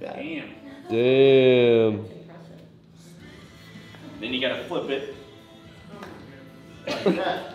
bad. Damn. Damn. Then you gotta flip it. Like.